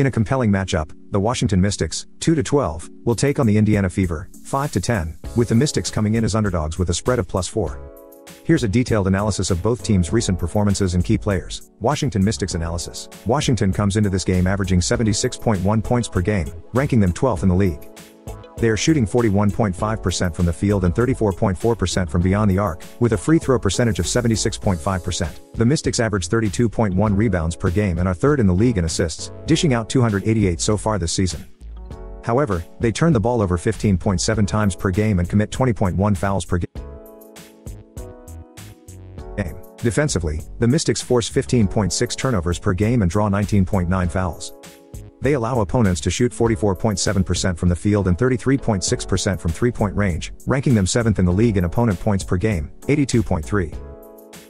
In a compelling matchup, the Washington Mystics, 2-12, will take on the Indiana Fever, 5-10, with the Mystics coming in as underdogs with a spread of plus 4. Here's a detailed analysis of both teams' recent performances and key players. Washington Mystics analysis. Washington comes into this game averaging 76.1 points per game, ranking them 12th in the league. They are shooting 41.5% from the field and 34.4% from beyond the arc, with a free throw percentage of 76.5%. The Mystics average 32.1 rebounds per game and are third in the league in assists, dishing out 288 so far this season. However, they turn the ball over 15.7 times per game and commit 20.1 fouls per game. Defensively, the Mystics force 15.6 turnovers per game and draw 19.9 fouls. They allow opponents to shoot 44.7% from the field and 33.6% from three-point range, ranking them 7th in the league in opponent points per game, 82.3.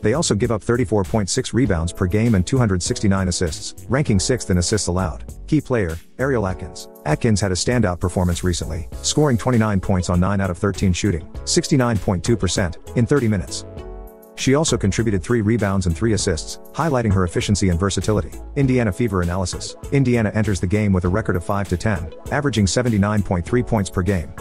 They also give up 34.6 rebounds per game and 269 assists, ranking 6th in assists allowed. Key player, Ariel Atkins. Atkins had a standout performance recently, scoring 29 points on 9 out of 13 shooting, 69.2%, in 30 minutes. She also contributed 3 rebounds and 3 assists, highlighting her efficiency and versatility. Indiana Fever analysis. Indiana enters the game with a record of 5 to 10, averaging 79.3 points per game.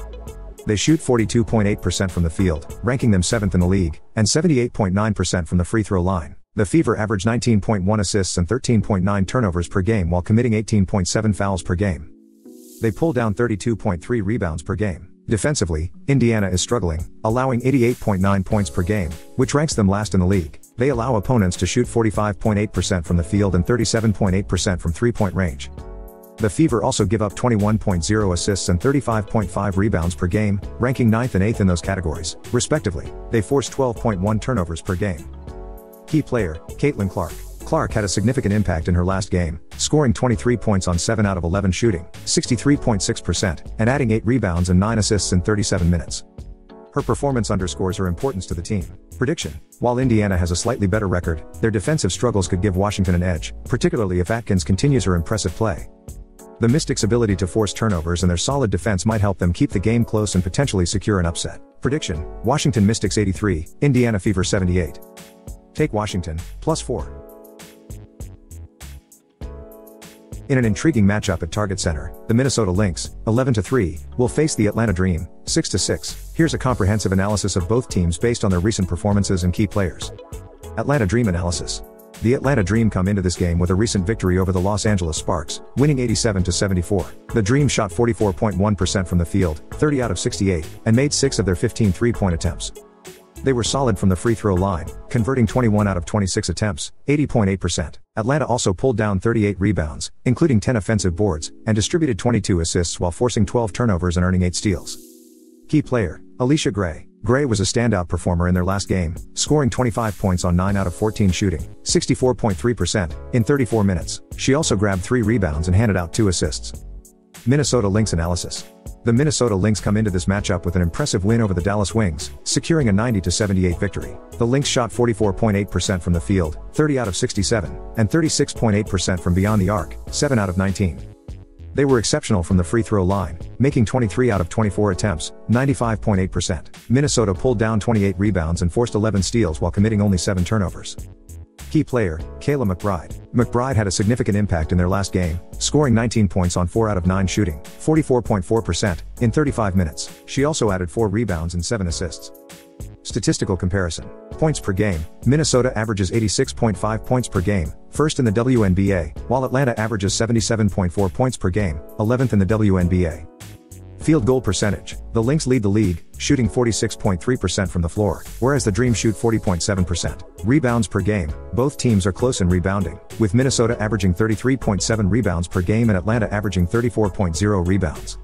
They shoot 42.8% from the field, ranking them 7th in the league, and 78.9% from the free throw line. The Fever average 19.1 assists and 13.9 turnovers per game while committing 18.7 fouls per game. They pull down 32.3 rebounds per game. Defensively, Indiana is struggling, allowing 88.9 points per game, which ranks them last in the league. They allow opponents to shoot 45.8% from the field and 37.8% from three-point range. The Fever also give up 21.0 assists and 35.5 rebounds per game, ranking 9th and 8th in those categories, respectively. They force 12.1 turnovers per game. Key player, Caitlin Clark. Clark had a significant impact in her last game, scoring 23 points on 7 out of 11 shooting, 63.6%, and adding 8 rebounds and 9 assists in 37 minutes. Her performance underscores her importance to the team. Prediction While Indiana has a slightly better record, their defensive struggles could give Washington an edge, particularly if Atkins continues her impressive play. The Mystics' ability to force turnovers and their solid defense might help them keep the game close and potentially secure an upset. Prediction Washington Mystics 83, Indiana Fever 78. Take Washington, plus 4. In an intriguing matchup at Target Center, the Minnesota Lynx, 11-3, will face the Atlanta Dream, 6-6. Here's a comprehensive analysis of both teams based on their recent performances and key players. Atlanta Dream Analysis the Atlanta Dream come into this game with a recent victory over the Los Angeles Sparks, winning 87 74. The Dream shot 44.1% from the field, 30 out of 68, and made 6 of their 15 three-point attempts. They were solid from the free throw line, converting 21 out of 26 attempts, 80.8%. Atlanta also pulled down 38 rebounds, including 10 offensive boards, and distributed 22 assists while forcing 12 turnovers and earning 8 steals. Key player, Allisha Gray. Gray was a standout performer in their last game, scoring 25 points on 9 out of 14 shooting, 64.3%, in 34 minutes. She also grabbed 3 rebounds and handed out 2 assists. Minnesota Lynx analysis. The Minnesota Lynx come into this matchup with an impressive win over the Dallas Wings, securing a 90-78 victory. The Lynx shot 44.8% from the field, 30 out of 67, and 36.8% from beyond the arc, 7 out of 19. They were exceptional from the free throw line, making 23 out of 24 attempts, 95.8%. Minnesota pulled down 28 rebounds and forced 11 steals while committing only 7 turnovers. Key player, Kayla McBride. McBride had a significant impact in their last game, scoring 19 points on 4 out of 9 shooting, 44.4%, in 35 minutes. She also added 4 rebounds and 7 assists. Statistical comparison. Points per game. Minnesota averages 86.5 points per game, first in the WNBA, while Atlanta averages 77.4 points per game, 11th in the WNBA. Field goal percentage. The Lynx lead the league, shooting 46.3% from the floor, whereas the Dream shoot 40.7%. Rebounds per game. Both teams are close in rebounding, with Minnesota averaging 33.7 rebounds per game and Atlanta averaging 34.0 rebounds.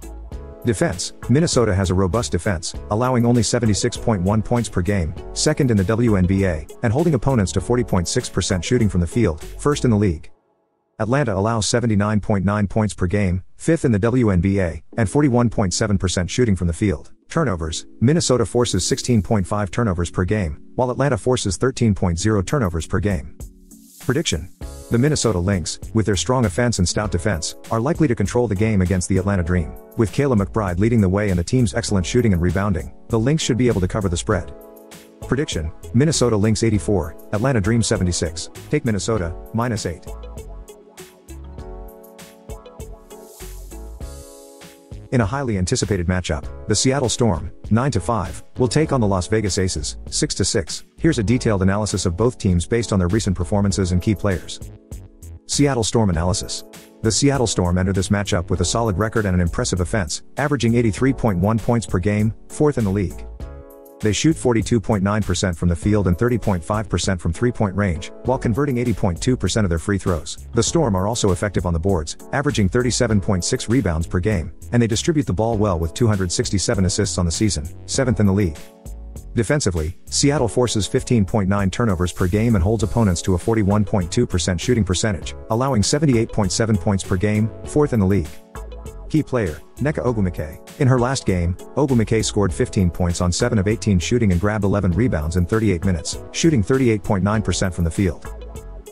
Defense. Minnesota has a robust defense, allowing only 76.1 points per game, second in the WNBA, and holding opponents to 40.6% shooting from the field, first in the league. Atlanta allows 79.9 points per game, fifth in the WNBA, and 41.7% shooting from the field. Turnovers Minnesota forces 16.5 turnovers per game, while Atlanta forces 13.0 turnovers per game. Prediction The Minnesota Lynx, with their strong offense and stout defense, are likely to control the game against the Atlanta Dream. With Kayla McBride leading the way and the team's excellent shooting and rebounding, the Lynx should be able to cover the spread. Prediction Minnesota Lynx 84, Atlanta Dream 76. Take Minnesota, minus 8. In a highly anticipated matchup, the Seattle Storm, 9 to 5, will take on the Las Vegas Aces, 6 to 6. Here's a detailed analysis of both teams based on their recent performances and key players. Seattle Storm analysis. The Seattle Storm entered this matchup with a solid record and an impressive offense, averaging 83.1 points per game, fourth in the league. They shoot 42.9% from the field and 30.5% from three point range, while converting 80.2% of their free throws. The Storm are also effective on the boards, averaging 37.6 rebounds per game, and they distribute the ball well with 267 assists on the season, seventh in the league. Defensively, Seattle forces 15.9 turnovers per game and holds opponents to a 41.2% shooting percentage, allowing 78.7 points per game, fourth in the league. Key player, Nneka Ogwumike. In her last game, Ogwumike scored 15 points on 7 of 18 shooting and grabbed 11 rebounds in 38 minutes, shooting 38.9% from the field.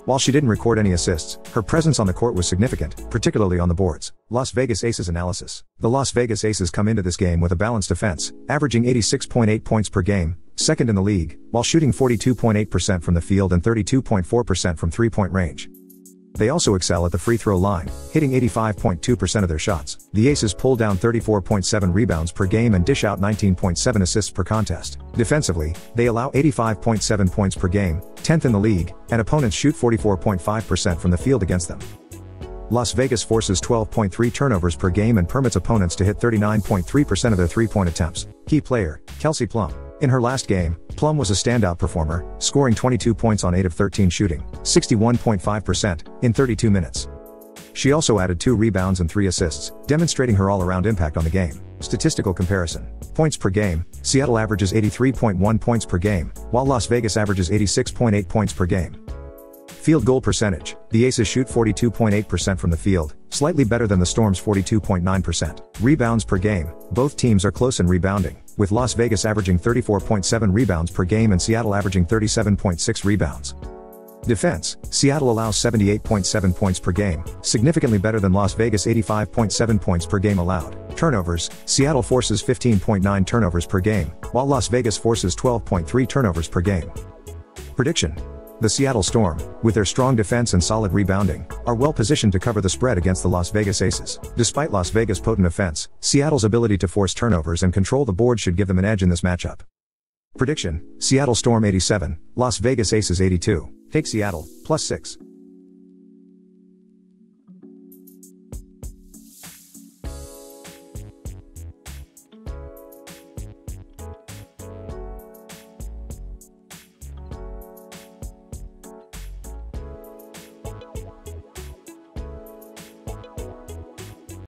While she didn't record any assists, her presence on the court was significant, particularly on the boards. Las Vegas Aces analysis. The Las Vegas Aces come into this game with a balanced defense, averaging 86.8 points per game, second in the league, while shooting 42.8% from the field and 32.4% from three-point range. They also excel at the free throw line, hitting 85.2% of their shots. The Aces pull down 34.7 rebounds per game and dish out 19.7 assists per contest. Defensively, they allow 85.7 points per game, 10th in the league, and opponents shoot 44.5% from the field against them. Las Vegas forces 12.3 turnovers per game and permits opponents to hit 39.3% of their three-point attempts. Key player, Kelsey Plum. In her last game, Plum was a standout performer, scoring 22 points on 8 of 13 shooting, 61.5%, in 32 minutes. She also added 2 rebounds and 3 assists, demonstrating her all-around impact on the game. Statistical comparison. Points per game, Seattle averages 83.1 points per game, while Las Vegas averages 86.8 points per game. Field goal percentage. The Aces shoot 42.8% from the field, slightly better than the Storm's 42.9%. Rebounds per game. Both teams are close in rebounding, with Las Vegas averaging 34.7 rebounds per game and Seattle averaging 37.6 rebounds. Defense. Seattle allows 78.7 points per game, significantly better than Las Vegas 85.7 points per game allowed. Turnovers. Seattle forces 15.9 turnovers per game, while Las Vegas forces 12.3 turnovers per game. Prediction. The Seattle Storm, with their strong defense and solid rebounding, are well positioned to cover the spread against the Las Vegas Aces. Despite Las Vegas' potent offense, Seattle's ability to force turnovers and control the board should give them an edge in this matchup. Prediction Seattle Storm 87, Las Vegas Aces 82. Take Seattle, plus 6.